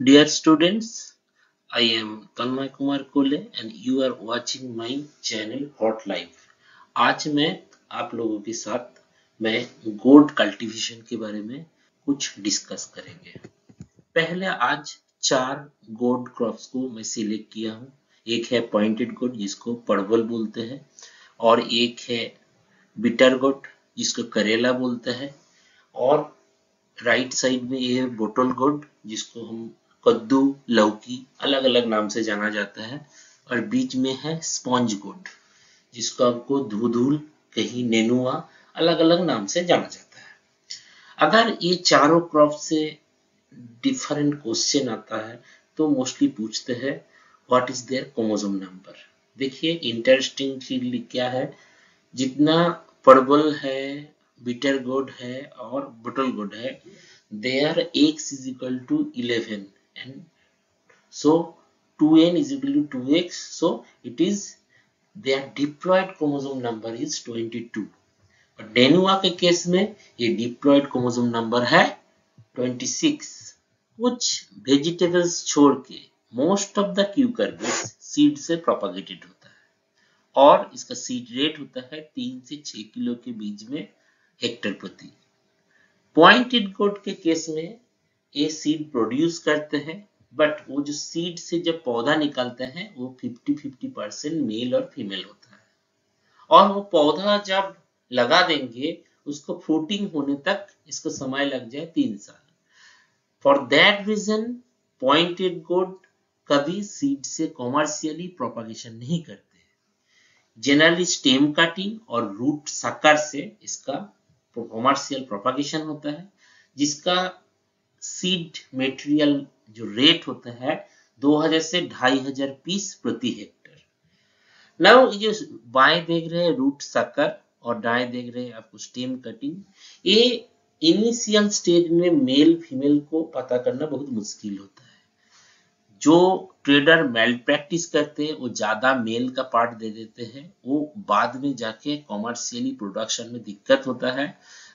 Dear students, I am Tanmay Kumar Kole and you are watching my channel Hot Life. आज मैं आप लोगों के साथ मैं गोड कल्टीवेशन के बारे में कुछ डिस्कस करेंगे पहले आज चार गोड क्रॉप्स को मैं सिलेक्ट किया हूँ एक है पॉइंटेड गोड जिसको परवल बोलते हैं और एक है बिटर गोड जिसको करेला बोलते हैं और राइट साइड में ये बोटल गोड, जिसको हम कद्दू, लौकी अलग अलग नाम से जाना जाता है। और बीच में है स्पॉन्ज गोड, जिसको आपको धूधूल कहीं नेनुआ अलग अलग नाम से जाना जाता है। अगर ये चारों क्रॉप से डिफरेंट क्वेश्चन आता है तो मोस्टली पूछते हैं what is their chromosome number देखिए इंटरेस्टिंग चीज़ क्या है, जितना परवल है बिटर गोड है और बटल गोड है. There X is equal to eleven and so 2n is equal to 2x so it is, their diploid chromosome number is 22 और डेनुआ के केस में ये डिप्लॉयड क्रोमोसोम नंबर है 26 कुछ वेजिटेबल्स छोड़ के most of the cucurbits seed से प्रोपागेटेड होता है. और इसका सीड रेट होता है तीन से छह किलो के बीच में हेक्टर प्रति। पॉइंटेड कोड के केस में ये सीड प्रोड्यूस करते हैं बट वो जो सीड से जब पौधा निकलते हैं, वो 50-50 परसेंट मेल और फीमेल होता है। और वो पौधा जब लगा देंगे, उसको फ्रूटिंग होने तक इसको समय लग जाए तीन साल। For that reason pointed gourd कभी सीड से कॉमर्शियली प्रोपागेशन नहीं करते। जनरली स्टेम कटिंग और रूट सकर से इसका कॉमर्शियल प्रोपागेशन होता है, जिसका सीड मटेरियल जो रेट होता है 2000 से 2500 पीस प्रति हेक्टर नाउ ये बाएँ देख रहे हैं रूट सकर और दाएँ देख रहे हैं, आपको स्टेम कटिंग ये इनिशियल स्टेज में मेल फीमेल को पता करना बहुत मुश्किल होता है। जो ट्रेडर मेल प्रैक्टिस करते हैं, वो ज़्यादा मेल का पार्ट दे देते हैं, वो बाद में जाके कॉमर्शियली प्रोडक्शन में दिक्कत होता है।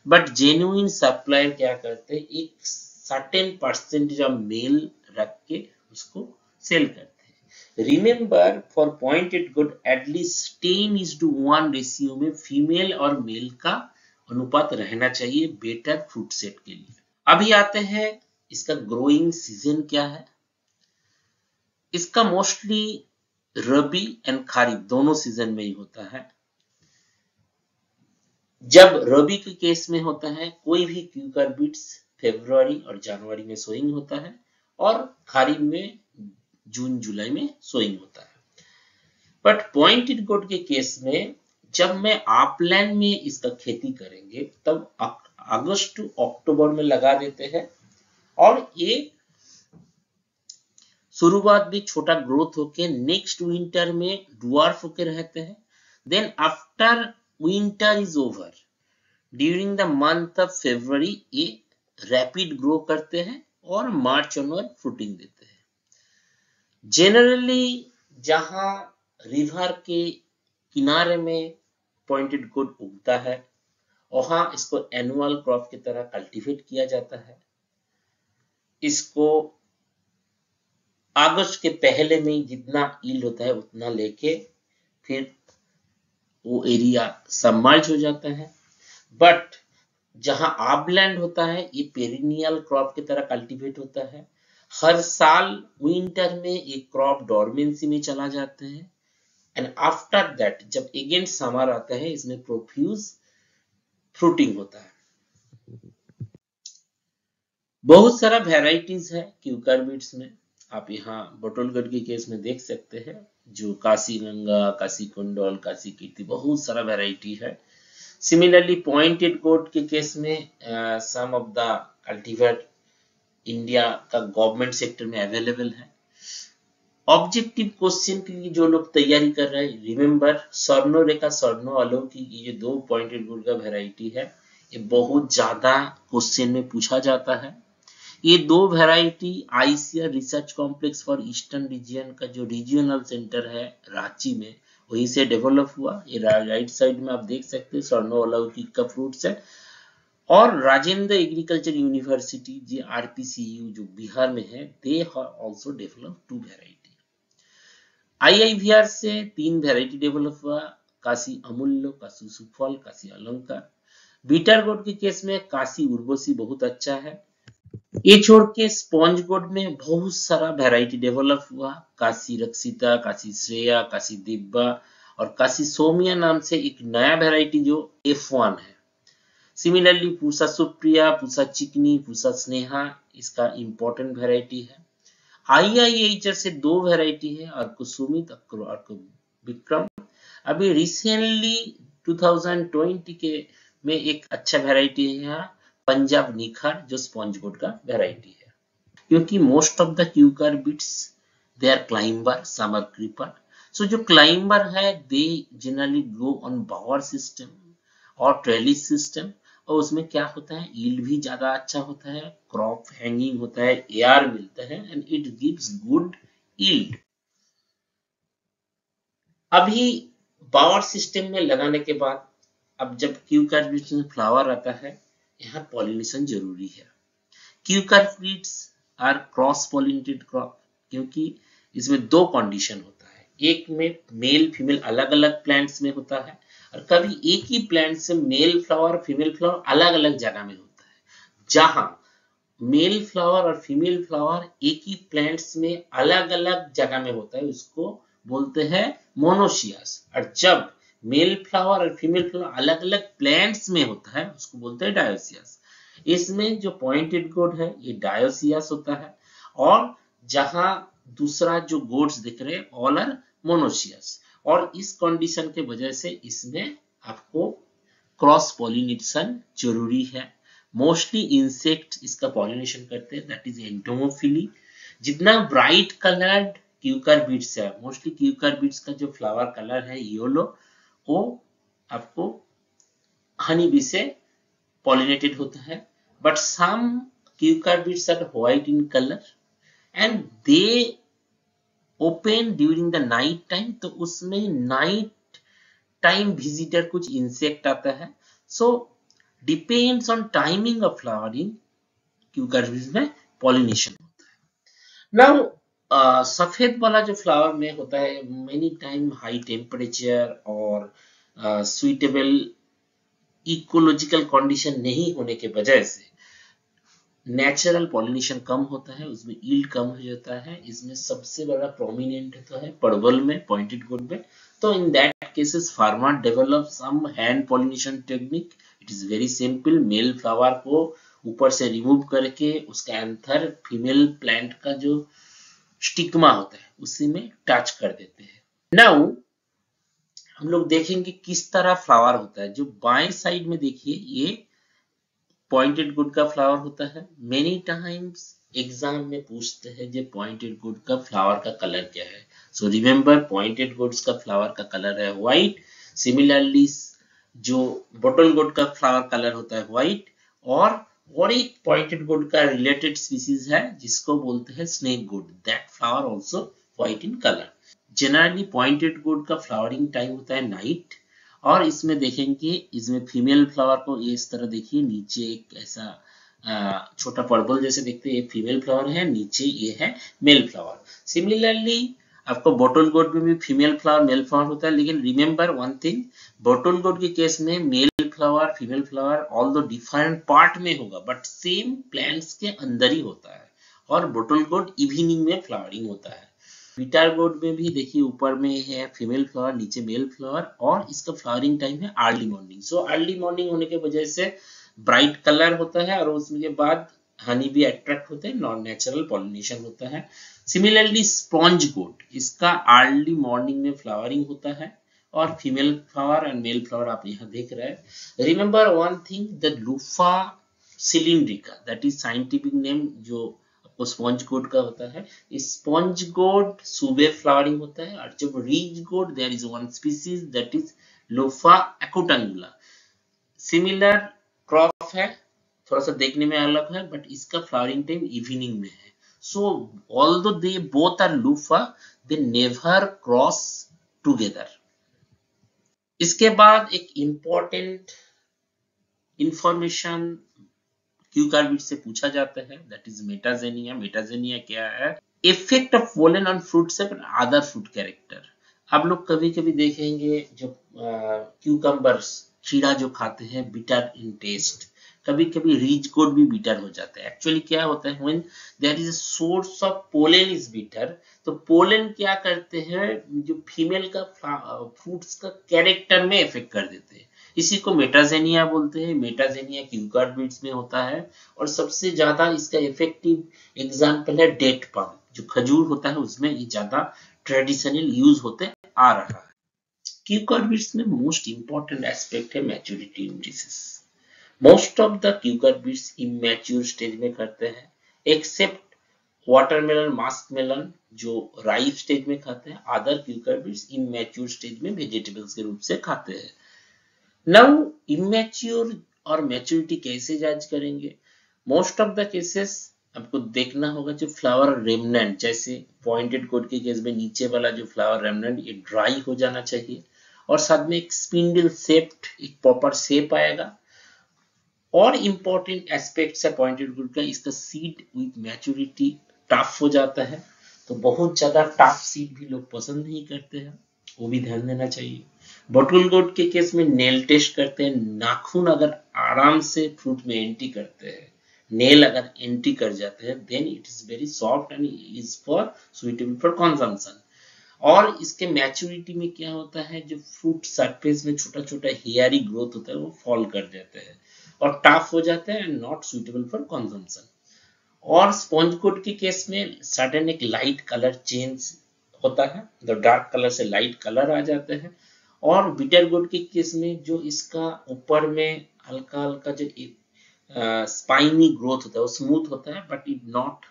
बट जेन्युइन सप्लायर क्या करते हैं, एक सर्टेन परसेंटेज ऑफ़ मेल रख के उसको सेल करते हैं। Remember for pointed gourd at least ten is to one ratio में फीमेल और मेल का अनुपात रहना चाहिए बेटर फ्रूट सेट के लिए। अभी आते हैं, इसका ग्रोइंग सीज़न क्या है? इसका मोस्टली रबी एंड खारिफ दोनों सीज़न में ही होता है। जब रबी के केस में होता है, कोई भी क्यूकर बीट्स फेब्रुआरी और जनवरी में सोइंग होता है और खारिफ में जून जुलाई में सोइंग होता है। बट पॉइंटेड गोड के केस में जब मैं आपलैंड में इसका खेती करेंगे, तब अगस्त टू अक्टूबर में लगा देते हैं और ये शुरुआत भी छोटा ग्रोथ होके नेक्स्ट विंटर में डुआर्फ होके रहते हैं। Then after winter is over during the month of February ये रैपिड ग्रो करते हैं और मार्च ऑनवर्ड फ्रूटिंग देते हैं। जनरली जहाँ रिवर के किनारे में पॉइंटेड गुड उगता है, वहाँ इसको एनुअल क्रॉप की तरह कल्टीवेट किया जाता है। इसको अगस्त के पहले में जितना ईल्ड होता है, उतना लेके फिर वो एरिया सबमर्ज हो जाता है। बट जहाँ आबलैंड होता है, ये पेरिनियल क्रॉप की तरह कल्टीवेट होता है। हर साल विंटर में ये क्रॉप डॉर्मेंसी में चला जाता है। एंड आफ्टर दैट जब अगेन समर आता है, इसमें प्रोफ्यूज फ्रूटिंग होता है। बहुत सारा वेराइटीज है क्यूकर बीट्स में। आप यहाँ बटोलगढ़ के केस में देख सकते हैं, जो काशी गंगा काशी कुंडल काशी कीर्ति बहुत सारा वेराइटी है। सिमिलरली पॉइंटेड कोड के केस में some of the cultivate India का गवर्नमेंट सेक्टर में अवेलेबल है। ऑब्जेक्टिव क्वेश्चन के लिए जो लोग तैयारी कर रहे हैं रिमेम्बर स्वर्णो रेखा स्वर्णो अलौकी ये दो पॉइंटेड गुड का वेराइटी है, ये बहुत ज़्यादा क्वेश्चन में पूछा जाता है। ये दो variety ICR research complex for eastern region का जो रीजियनल सेंटर है रांची में, वहीं से डेवलप हुआ। ये राइट साइड में आप देख सकते हैं, स्वर्णो अलौकी का फ्रूट्स है। और राजेंद्र एग्रीकल्चर यूनिवर्सिटी जी आरपीसीयू जो बिहार में है they also develop two variety IIVR से तीन वेराइटी डेवलप हुआ, काशी अमूल्य, काशी सुफल, काशी अलंकार। बीटर गोड के केस में काशी उर्वशी बहुत अच्छा है। ये छोड़ के स्पॉन्ज गोड में बहुत सारा वेराइटी डेवलप हुआ। काशी रक्षिता, काशी श्रेया, काशी दिब्बा और काशी सोमिया नाम से एक नया वेराइटी जो एफ़ वन है। सिमिलरली पूसा सुप्रिया, पूसा चिकनी, पूसा स्नेहा, इसका इंपॉर्टेंट वेराइटी है। आई आई एच से दो वेराइटी है, अर्को सुमित, अर्को विक्रम। अभी रिसेंटली 2020 के में एक अच्छा वेराइटी है यहाँ। पंजाब निखार, जो स्पॉन्ज बोर्ड का वेराइटी है। क्योंकि most of the cucurbits they are climber some are creeper so जो क्लाइंबर है they generally grow on bower system और ट्रेलिस सिस्टम और उसमें क्या होता है ईल्ड भी ज़्यादा अच्छा होता है क्रॉप हैंगिंग होता है एयर मिलता है and it gives good yield अभी पावर सिस्टम में लगाने के बाद, अब जब क्यू कार्बीट्स में फ्लावर आता है यहाँ पॉलिनेशन ज़रूरी है। Cucurbits are cross pollinated crop क्योंकि इसमें दो कंडीशन होता है। एक में मेल फीमेल अलग अलग प्लांट्स में होता है और कभी एक ही प्लांट से मेल फ्लावर फीमेल फ्लावर अलग अलग जगह में होता है। जहाँ मेल फ्लावर और फीमेल फ्लावर एक ही प्लांट्स में अलग अलग जगह में होता है, उसको बोलते हैं मोनोशियास और जब मेल फ्लावर और फीमेल फ्लावर अलग अलग प्लांट्स में होता है, उसको बोलते हैं डायोसियस इसमें जो पॉइंटेड गोड है, ये डायोसियस होता है और जहाँ दूसरा जो गोड्स दिख रहे हैं ऑल आर मोनोशियस और इस कंडीशन के वजह से इसमें आपको क्रॉस पॉलिनेशन ज़रूरी है. मोस्टली इंसेक्ट इसका पॉलिनेशन करते हैं दैट इज़ एंटोमोफिली जितना ब्राइट कलर्ड क्यूकर बीट्स है मोस्टली क्यूकर बीट्स का जो फ्लावर कलर है येलो वो आपको हनी बी से पॉलिनेटेड होता है। But some beads are white in color and they open during the night time तो उसमें नाइट टाइम विजिटर कुछ इंसेक्ट आता है। So depends on timing of flowering क्यूकर में पॉलिनेशन होता है। नाउ सफ़ेद वाला जो फ्लावर में होता है मेनी टाइम हाई टेम्परेचर और सुइटेबल इकोलॉजिकल कंडीशन नहीं होने के वजह से नेचुरल पॉलिनेशन कम होता है, उसमें ईल्ड कम हो जाता है, इसमें सबसे बड़ा प्रोमिनेंट तो है परवल में पॉइंटेड गुड में। तो in that cases farmer develop some hand pollination technique it is very simple male flower को ऊपर से रिमूव करके उसका एंथर फीमेल प्लांट का जो स्टिग्मा होता है, उसी में टच कर देते हैं। नाउ हम लोग देखेंगे किस तरह फ्लावर होता है। जो बाएँ साइड में देखिए, ये पॉइंटेड गुड का फ्लावर होता है। मेनी टाइम्स एग्ज़ाम में पूछते हैं जो पॉइंटेड गुड का फ्लावर का कलर क्या है। सो रिमेम्बर पॉइंटेड गुड्स का फ्लावर का कलर है व्हाइट सिमिलरली जो बोटल गुड का फ्लावर कलर होता है व्हाइट और और एक पॉइंटेड गुड का रिलेटेड स्पीसीज है, जिसको बोलते हैं snake gourd that flower also white in colour generally pointed gourd का फ्लावरिंग टाइम होता है नाइट और इसमें देखेंगे, इसमें फीमेल फ्लावर को ये इस तरह देखिए, नीचे एक ऐसा छोटा पर्पल जैसे देखते हैं फीमेल फ्लावर है, नीचे ये है मेल फ्लावर सिमिलरली आपको बोटल गोड में भी फीमेल फ्लावर मेल फ्लावर होता है, लेकिन remember one thing bottle gourd के केस में male flower female flower all दो डिफरेंट पार्ट में होगा बट सेम प्लांट्स के अंदर ही होता है। और बोटल गोड इवनिंग में फ्लावरिंग होता है। बीटार गोड में भी देखिए ऊपर में है फीमेल फ्लावर नीचे मेल फ्लावर और इसका फ्लावरिंग टाइम है early morning so early morning होने की वजह से ब्राइट कलर होता है, और उसके बाद हनी भी अट्रैक्ट होते हैं नॉन नेचुरल पॉलिनेशन होता है। सिमिलरली स्पॉन्ज गोड इसका अर्ली मॉर्निंग में फ्लावरिंग होता है। और female flower and male flower आप यहाँ देख रहे हैं। Remember one thing the Luffa cylindrica that is scientific name जो आपको स्पॉन्ज गोड का होता है। स्पॉन्ज गोड सुबह फ्लावरिंग होता है और जब ridge gourd there is one species that is Luffa acutangula similar crop है, थोड़ा सा देखने में अलग है बट इसका फ्लावरिंग टाइम इवनिंग में है। So, although they both are loofah they never cross together इसके बाद एक इंपॉर्टेंट इंफॉर्मेशन क्यू कार्बिट से पूछा जाता है दैट इज़ मेटाजेनिया मेटाजेनिया क्या है? Effect of pollen on fruit से अदर फ्रूट कैरेक्टर आप लोग कभी कभी देखेंगे जो क्यूकम्बर्स खीरा जो खाते हैं बिटर इन टेस्ट कभी कभी रीच कोड भी बीटर हो जाता है। एक्चुअली क्या होता है? When there is source of pollen is bitter तो पोलन क्या करते हैं? जो फीमेल का फ्रूट्स का कैरेक्टर में इफ़ेक्ट कर देते हैं। इसी को मेटाजेनिया बोलते हैं। मेटाजेनिया क्यूकार्बिट्स में होता है। और सबसे ज़्यादा इसका इफ़ेक्टिव एग्जांपल है डेट पम जो खजूर होता है, उसमें ये ज़्यादा ट्रेडिशनल यूज़ होते आ रहा है। क्यूकार्बिट्स में मोस्ट इंपॉर्टेंट एस्पेक्ट है maturity indices most of the cucurbits immature stage में करते हैं एक्सेप्ट वाटरमेलन मास्क मेलन जो राइप स्टेज में खाते हैं अदर क्यूकार्बिट्स इमेच्योर स्टेज में वेजिटेबल्स के रूप से खाते हैं। नाउ इमेच्योर और मैच्योरिटी कैसे जज करेंगे? मोस्ट ऑफ़ द केसेस आपको देखना होगा जो फ्लावर रेमनेंट जैसे पॉइंटेड कोड के केस में नीचे वाला जो फ्लावर रेमनेंट ये ड्राई हो जाना चाहिए। और साथ में एक स्पिंडल शेप्ड एक प्रॉपर शेप आएगा। और इंपॉर्टेंट एस्पेक्ट है पॉइंटेड कोड का इसका सीड विथ मैच्योरिटी टफ हो जाता है तो बहुत ज़्यादा टफ सीड भी लोग पसंद नहीं करते हैं, वो भी ध्यान देना चाहिए। बटुल गोट के केस में नेल टेस्ट करते हैं, नाखून अगर आराम से फ्रूट में एंटी करते हैं नेल अगर एंटी कर जाते हैं then it is very soft and is for suitable for consumption और इसके मैच्योरिटी में क्या होता है, जो फ्रूट सरफेस में छोटा छोटा हेयरी ग्रोथ होता है, वो फॉल कर जाते हैं। और टफ हो जाता है and not suitable for consumption और स्पॉन्ज कोट के केस में सडन एक लाइट कलर चेंज होता है तो डार्क कलर से लाइट कलर आ जाते हैं. और बिटर गुड के केस में जो इसका ऊपर में हल्का हल्का जो स्पाइनी ग्रोथ होता है, वो स्मूथ होता है but it not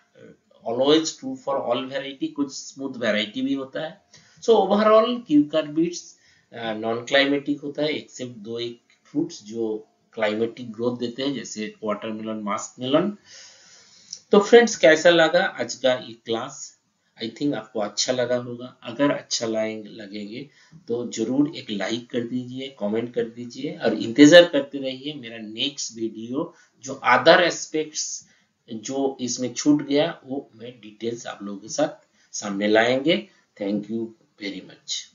always true for all variety कुछ स्मूथ वेराइटी भी होता है. So overall cucurbits non climacteric होता है एक्सेप्ट दो एक फ्रूट्स जो क्लाइमेटिक ग्रोथ देते हैं, जैसे वाटरमेलन मास्क मेलन तो फ्रेंड्स कैसा लगा आज का ये क्लास आई थिंक आपको अच्छा लगा होगा। अगर अच्छा लगेंगे तो ज़रूर एक लाइक कर दीजिए कमेंट कर दीजिए और इंतज़ार करते रहिए मेरा नेक्स्ट वीडियो जो अदर एस्पेक्ट्स जो इसमें छूट गया, वो मैं डिटेल्स आप लोगों के साथ सामने लाएँगे। Thank you very much